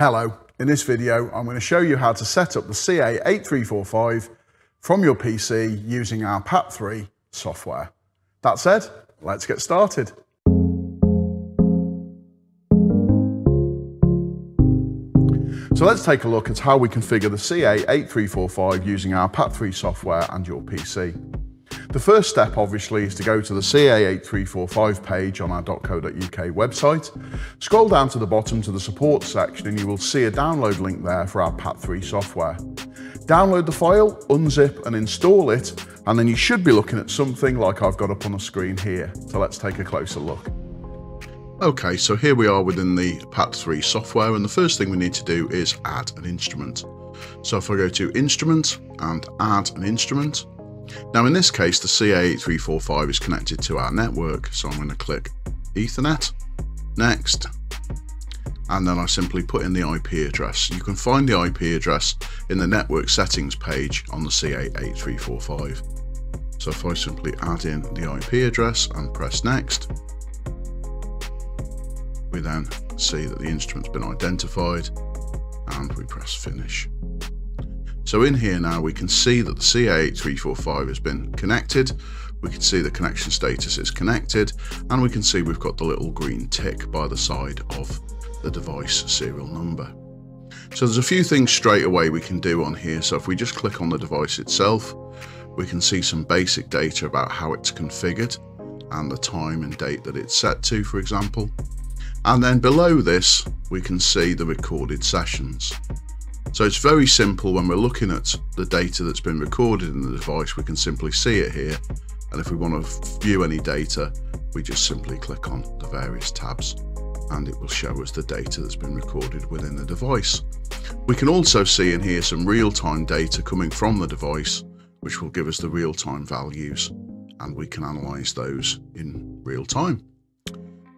Hello, in this video I'm going to show you how to set up the CA8345 from your PC using our PAT3 software. That said, let's get started. So let's take a look at how we configure the CA8345 using our PAT3 software and your PC. The first step obviously is to go to the CA8345 page on our .co.uk website, scroll down to the bottom to the support section and you will see a download link there for our PAT3 software. Download the file, unzip and install it and then you should be looking at something like I've got up on the screen here. So let's take a closer look. Okay, so here we are within the PAT3 software and the first thing we need to do is add an instrument. So if I go to Instrument and Add an Instrument, now in this case the CA8345 is connected to our network, so I'm going to click Ethernet, Next, and then I simply put in the IP address. You can find the IP address in the network settings page on the CA8345. So if I simply add in the IP address and press Next, we then see that the instrument's been identified and we press finish. So in here now we can see that the CA8345 has been connected, we can see the connection status is connected and we can see we've got the little green tick by the side of the device serial number. So there's a few things straight away we can do on here. So if we just click on the device itself, we can see some basic data about how it's configured and the time and date that it's set to, for example. And then below this, we can see the recorded sessions. So it's very simple when we're looking at the data that's been recorded in the device, we can simply see it here. And if we want to view any data, we just simply click on the various tabs and it will show us the data that's been recorded within the device. We can also see in here some real-time data coming from the device, which will give us the real-time values and we can analyze those in real time.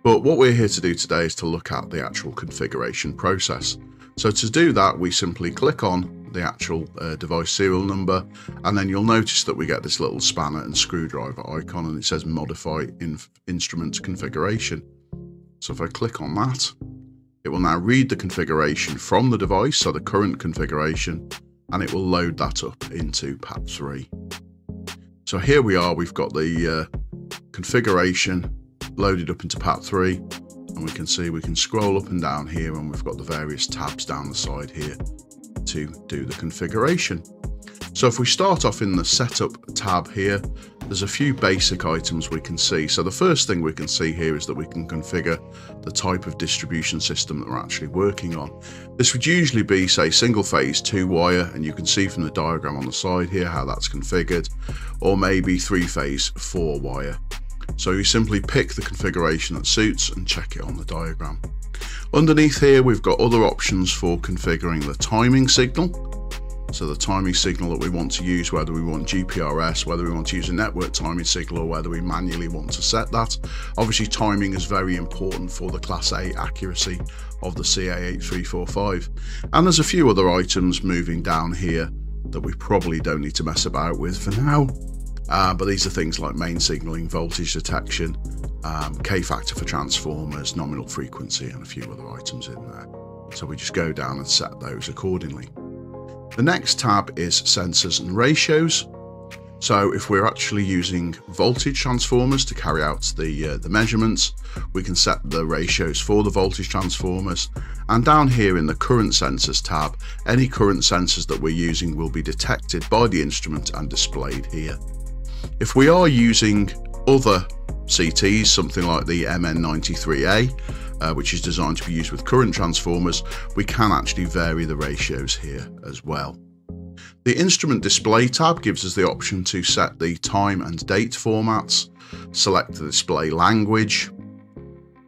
But what we're here to do today is to look at the actual configuration process. So to do that, we simply click on the actual uh, device serial number, and then you'll notice that we get this little spanner and screwdriver icon, and it says modify in instrument configuration. So if I click on that, it will now read the configuration from the device, so the current configuration, and it will load that up into PAT3. So here we are, we've got the uh, configuration loaded up into PAT3 and we can see we can scroll up and down here and we've got the various tabs down the side here to do the configuration. So if we start off in the setup tab here, there's a few basic items we can see. So the first thing we can see here is that we can configure the type of distribution system that we're actually working on. This would usually be say single phase two wire and you can see from the diagram on the side here how that's configured or maybe three phase four wire. So you simply pick the configuration that suits and check it on the diagram. Underneath here we've got other options for configuring the timing signal. So the timing signal that we want to use, whether we want GPRS, whether we want to use a network timing signal or whether we manually want to set that. Obviously timing is very important for the class A accuracy of the CA8345. And there's a few other items moving down here that we probably don't need to mess about with for now. Uh, but these are things like main signalling, voltage detection, um, K factor for transformers, nominal frequency, and a few other items in there. So we just go down and set those accordingly. The next tab is sensors and ratios. So if we're actually using voltage transformers to carry out the, uh, the measurements, we can set the ratios for the voltage transformers. And down here in the current sensors tab, any current sensors that we're using will be detected by the instrument and displayed here. If we are using other CTs, something like the MN93A, uh, which is designed to be used with current transformers, we can actually vary the ratios here as well. The instrument display tab gives us the option to set the time and date formats, select the display language,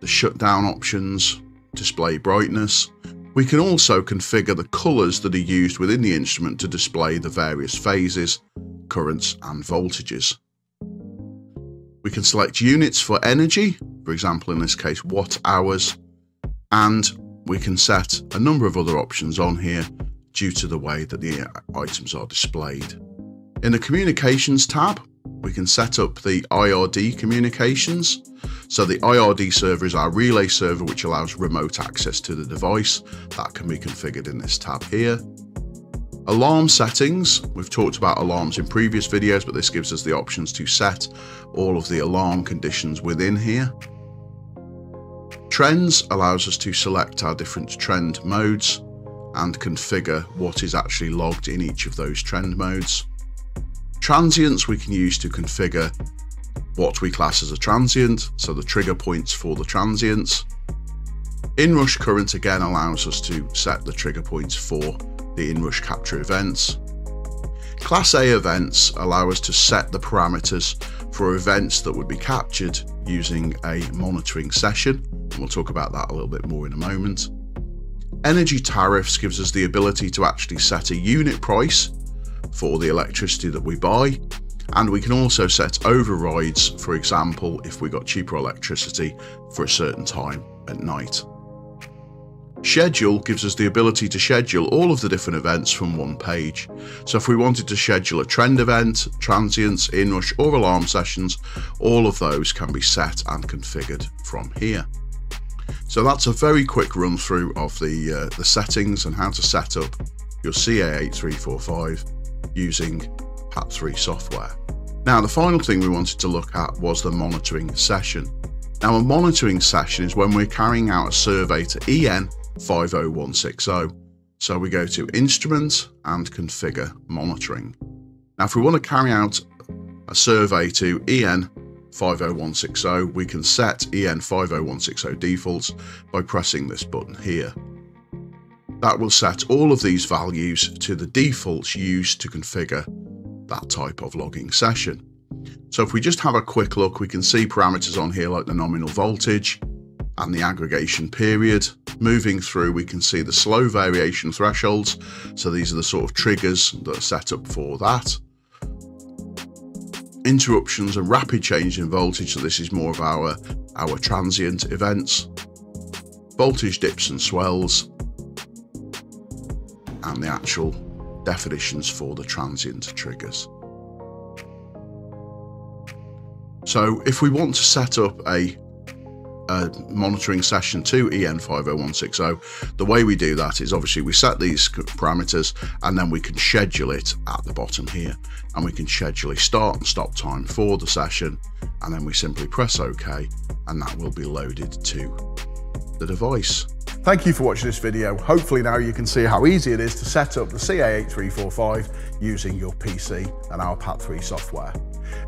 the shutdown options, display brightness. We can also configure the colours that are used within the instrument to display the various phases currents and voltages. We can select units for energy, for example in this case watt hours, and we can set a number of other options on here due to the way that the items are displayed. In the communications tab, we can set up the IRD communications. So the IRD server is our relay server which allows remote access to the device. That can be configured in this tab here. Alarm settings, we've talked about alarms in previous videos, but this gives us the options to set all of the alarm conditions within here. Trends allows us to select our different trend modes and configure what is actually logged in each of those trend modes. Transients we can use to configure what we class as a transient, so the trigger points for the transients. Inrush current again allows us to set the trigger points for the inrush capture events. Class A events allow us to set the parameters for events that would be captured using a monitoring session, and we'll talk about that a little bit more in a moment. Energy tariffs gives us the ability to actually set a unit price for the electricity that we buy and we can also set overrides for example if we got cheaper electricity for a certain time at night. Schedule gives us the ability to schedule all of the different events from one page. So if we wanted to schedule a trend event, transients, inrush or alarm sessions, all of those can be set and configured from here. So that's a very quick run through of the, uh, the settings and how to set up your CA8345 using PAT3 software. Now the final thing we wanted to look at was the monitoring session. Now a monitoring session is when we're carrying out a survey to EN 50160. So we go to Instrument and Configure Monitoring. Now if we want to carry out a survey to EN 50160, we can set EN 50160 defaults by pressing this button here. That will set all of these values to the defaults used to configure that type of logging session. So if we just have a quick look, we can see parameters on here like the nominal voltage and the aggregation period. Moving through, we can see the slow variation thresholds. So these are the sort of triggers that are set up for that interruptions and rapid change in voltage, so this is more of our, our transient events, voltage dips and swells, and the actual definitions for the transient triggers. So if we want to set up a a monitoring session to EN50160. The way we do that is obviously we set these parameters and then we can schedule it at the bottom here and we can schedule a start and stop time for the session and then we simply press OK and that will be loaded to the device. Thank you for watching this video. Hopefully now you can see how easy it is to set up the CA8345 using your PC and our PAT3 software.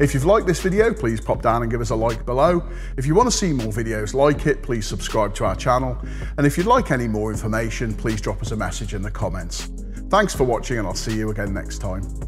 If you've liked this video, please pop down and give us a like below. If you want to see more videos like it, please subscribe to our channel. And if you'd like any more information, please drop us a message in the comments. Thanks for watching and I'll see you again next time.